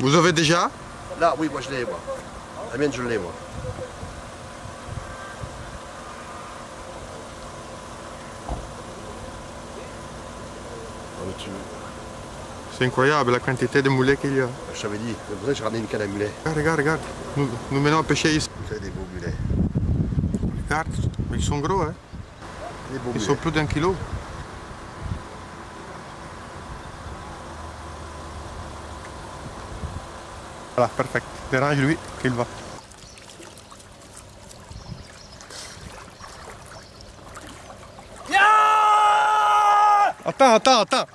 Vous avez déjà Là, oui, moi je l'ai, moi. La mienne, je l'ai, moi. Tu- C'est incroyable la quantité de moulets qu'il y a. Je t'avais dit, c'est pour ça que j'ai ramené une canne à mulet. Regarde, regarde, regarde. Nous, nous menons à pêcher ici. Vous avez des beaux mulets. Regarde, ils sont gros, hein. Des beaux Ils mulets. sont plus d'un kilo. Voilà, parfait. Dérange-lui qu'il va. Attends, attends, attends.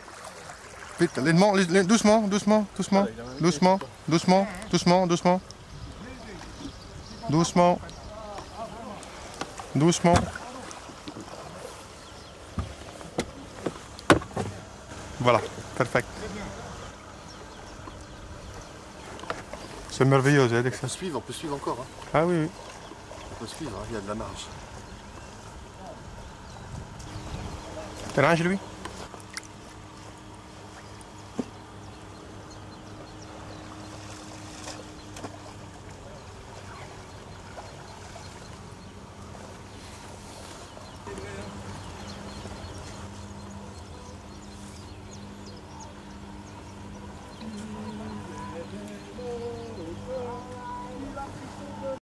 Vite, lentement, doucement, doucement, doucement, doucement, doucement, doucement, doucement. Doucement. Doucement. Voilà, parfait. C'est merveilleux, hein, On peut suivre, on peut suivre encore. Hein. Ah oui, oui. On peut suivre, hein, il y a de la marge. T'arranges lui?